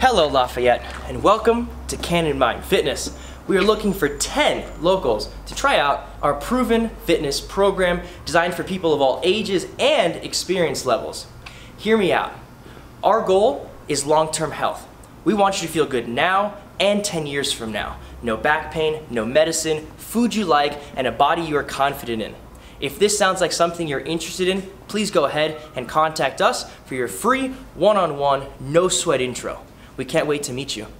Hello Lafayette and welcome to Cannon Mine Fitness. We are looking for 10 locals to try out our proven fitness program designed for people of all ages and experience levels. Hear me out. Our goal is long-term health. We want you to feel good now and 10 years from now. No back pain, no medicine, food you like, and a body you are confident in. If this sounds like something you're interested in, please go ahead and contact us for your free one-on-one, no sweat intro. We can't wait to meet you.